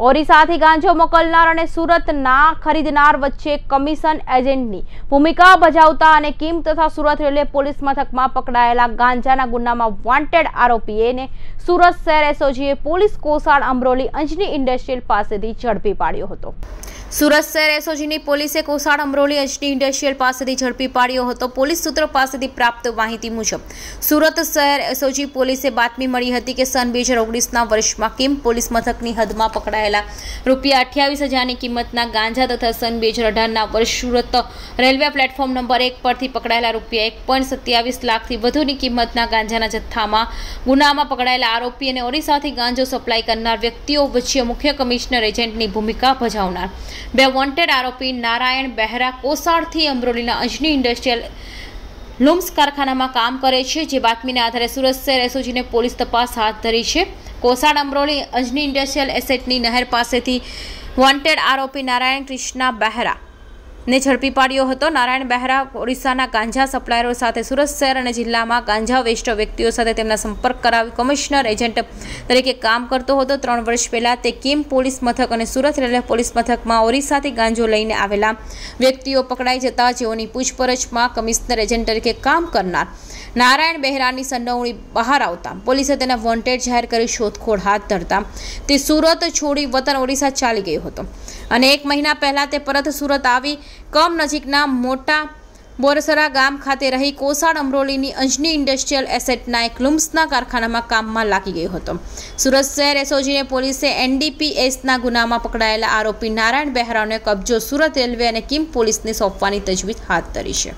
ઓરિસ્સાથી ગાંજો મોકલનાર અને સુરતના ખરીદનાર વચ્ચે કમિશન એજન્ટની ભૂમિકા ભજાવતા અને કિમ તથા સુરત રેલવે પોલીસ મથકમાં પકડાયેલા ગાંજાના ગુનામાં વોન્ટેડ આરોપીએને સુરત શહેર એસઓજીએ પોલીસ કોસાડ અમરોલી અંજની ઇન્ડસ્ટ્રીયલ પાસેથી ઝડપી પાડ્યો હતો સુરત શહેર એસઓજીની પોલીસે કોસાડ અમરોલી અંજની ઇન્ડસ્ટ્રીયલ પાસેથી ઝડપી પાડ્યો હતો પોલીસ સૂત્રો પાસેથી પ્રાપ્ત માહિતી મુજબ સુરત શહેર એસઓજી પોલીસે બાતમી મળી હતી કે સન બે હજાર ઓગણીસના વર્ષમાં કિમ પોલીસ મથકની હદમાં પકડાયેલા રૂપિયા અઠ્યાવીસ હજારની કિંમતના ગાંજા તથા સન બે હજાર અઢારના વર્ષ સુરત રેલવે પ્લેટફોર્મ નંબર એક પરથી પકડાયેલા રૂપિયા એક પોઈન્ટ સત્યાવીસ લાખથી વધુની કિંમતના ગાંજાના જથ્થામાં ગુનામાં પકડાયેલા આરોપી અને ઓરિસ્સાથી ગાંજો સપ્લાય કરનાર વ્યક્તિઓ વચ્ચે મુખ્ય કમિશનર એજન્ટની ભૂમિકા ભજાવનાર બે વોન્ટેડ આરોપી નારાયણ બહેરા કોસાળથી અમરોલીના અજની ઇન્ડસ્ટ્રીયલ લુમ્સ કારખાનામાં કામ કરે છે. જે બાતમીને આધારે સુરત શહેર એસઓજીને પોલીસ તપાસ હાથ ધરી છે. કોસાડ અમરોલી અજની ઇન્ડસ્ટ્રીયલ એસેટની નહેર પાસેથી વોન્ટેડ આરોપી નારાયણ કૃષ્ણા બહેરા ને ઝડપી પાડ્યો હતો નારાયણ બહેરા ઓડિશાના ગાંજા સપ્લાયરો સાથે સુરત શહેર અને જિલ્લામાં ગાંજા વેસ્ટ વ્યક્તિઓ સાથે તેમના સંપર્ક કરાવી કમિશનર એજન્ટ તરીકે કામ કરતો હતો ત્રણ વર્ષ પહેલાં તે કિમ પોલીસ મથક અને સુરત રેલવે પોલીસ મથકમાં ઓરિસ્સાથી ગાંજો લઈને આવેલા વ્યક્તિઓ પકડાઈ જતા જેઓની પૂછપરછમાં કમિશનર એજન્ટ તરીકે કામ કરનાર નારાયણ બહેરાની સંડોવણી બહાર આવતા પોલીસે તેને વોન્ટેડ જાહેર કરી શોધખોળ હાથ ધરતા તે સુરત છોડી વતન ઓડિશા ચાલી ગયો હતો અને એક મહિના પહેલાં તે પરત સુરત આવી કમ નજીકના મોટા બોરસરા ગામ ખાતે રહી કોસાડ અમરોલીની અંજની ઇન્ડસ્ટ્રીયલ એસેટના એક લુમ્સના કારખાનામાં કામમાં લાગી ગયો હતો. સુરત શહેર એસઓજીને પોલીસે એનડીપીએસના ગુનામાં પકડાયેલા આરોપી નારાયણ બહેરાનો કબજો સુરત રેલવે અને કિમ પોલીસને સોંપવાની તજવીજ હાથ ધરી છે.